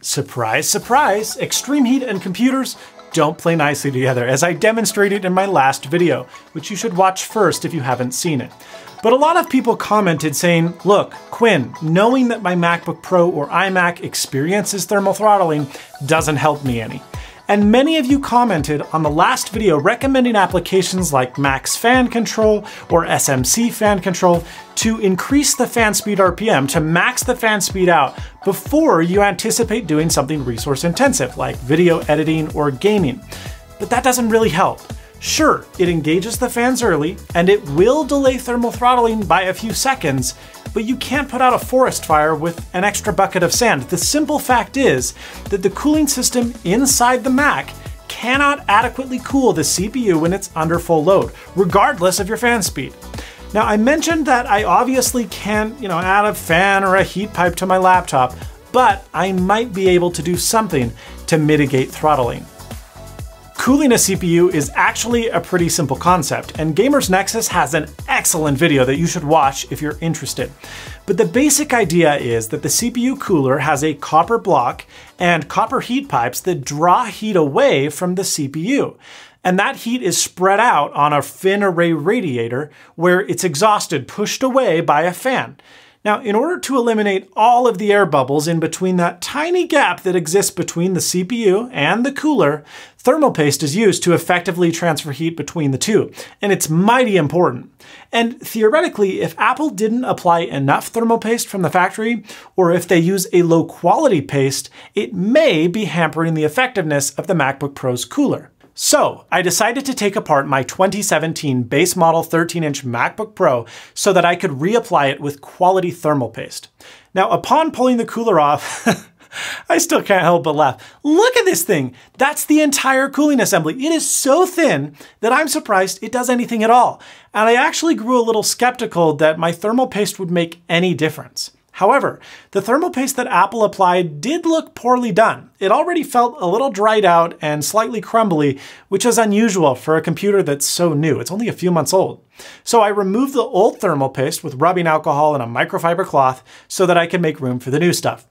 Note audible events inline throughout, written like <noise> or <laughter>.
surprise, surprise, extreme heat and computers don't play nicely together, as I demonstrated in my last video, which you should watch first if you haven't seen it. But a lot of people commented saying, look, Quinn, knowing that my MacBook Pro or iMac experiences thermal throttling doesn't help me any. And many of you commented on the last video recommending applications like Macs Fan Control or SMC Fan Control to increase the fan speed RPM to max the fan speed out before you anticipate doing something resource intensive like video editing or gaming. But that doesn't really help. Sure, it engages the fans early, and it will delay thermal throttling by a few seconds, but you can't put out a forest fire with an extra bucket of sand. The simple fact is that the cooling system inside the Mac cannot adequately cool the CPU when it's under full load, regardless of your fan speed. Now I mentioned that I obviously can't, you know, add a fan or a heat pipe to my laptop, but I might be able to do something to mitigate throttling. Cooling a CPU is actually a pretty simple concept, and Gamers Nexus has an excellent video that you should watch if you're interested. But the basic idea is that the CPU cooler has a copper block and copper heat pipes that draw heat away from the CPU. And that heat is spread out on a fin array radiator where it's exhausted, pushed away by a fan. Now, in order to eliminate all of the air bubbles in between that tiny gap that exists between the CPU and the cooler, thermal paste is used to effectively transfer heat between the two, and it's mighty important. And theoretically, if Apple didn't apply enough thermal paste from the factory, or if they use a low quality paste, it may be hampering the effectiveness of the MacBook Pro's cooler. So I decided to take apart my 2017 base model 13 inch MacBook Pro so that I could reapply it with quality thermal paste. Now upon pulling the cooler off, <laughs> I still can't help but laugh. Look at this thing. That's the entire cooling assembly. It is so thin that I'm surprised it does anything at all. And I actually grew a little skeptical that my thermal paste would make any difference. However, the thermal paste that Apple applied did look poorly done. It already felt a little dried out and slightly crumbly, which is unusual for a computer that's so new. It's only a few months old. So I removed the old thermal paste with rubbing alcohol and a microfiber cloth so that I can make room for the new stuff.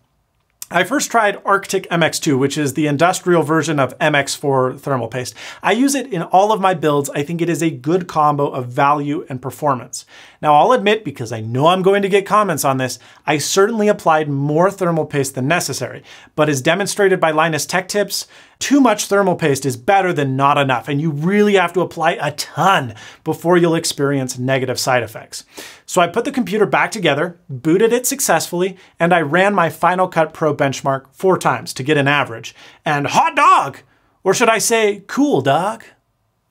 I first tried Arctic MX2, which is the industrial version of MX4 thermal paste. I use it in all of my builds. I think it is a good combo of value and performance. Now I'll admit, because I know I'm going to get comments on this, I certainly applied more thermal paste than necessary. But as demonstrated by Linus Tech Tips, too much thermal paste is better than not enough, and you really have to apply a ton before you'll experience negative side effects. So I put the computer back together, booted it successfully, and I ran my Final Cut Pro benchmark four times to get an average. And hot dog! Or should I say, cool dog?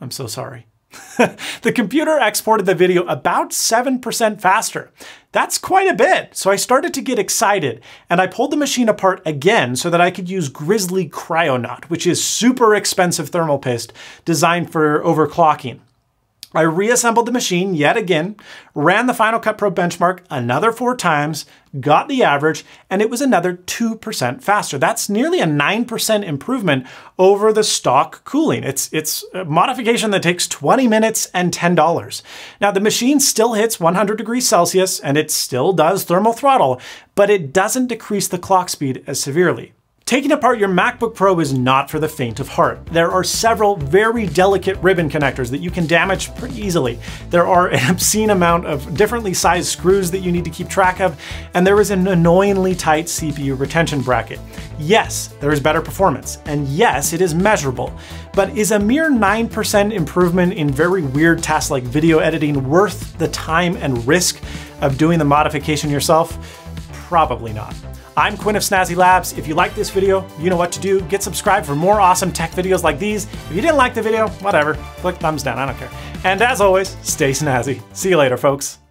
I'm so sorry. <laughs> the computer exported the video about 7% faster. That's quite a bit. So I started to get excited and I pulled the machine apart again so that I could use Grizzly Kryonaut, which is super expensive thermal paste designed for overclocking. I reassembled the machine yet again, ran the Final Cut Pro benchmark another four times, got the average, and it was another 2% faster. That's nearly a 9% improvement over the stock cooling. It's, it's a modification that takes 20 minutes and $10. Now the machine still hits 100 degrees Celsius and it still does thermal throttle, but it doesn't decrease the clock speed as severely. Taking apart your MacBook Pro is not for the faint of heart. There are several very delicate ribbon connectors that you can damage pretty easily. There are an <laughs> obscene amount of differently sized screws that you need to keep track of, and there is an annoyingly tight CPU retention bracket. Yes, there is better performance, and yes, it is measurable, but is a mere 9% improvement in very weird tasks like video editing worth the time and risk of doing the modification yourself? Probably not. I'm Quinn of Snazzy Labs. If you like this video, you know what to do. Get subscribed for more awesome tech videos like these. If you didn't like the video, whatever, click thumbs down, I don't care. And as always, stay snazzy. See you later, folks.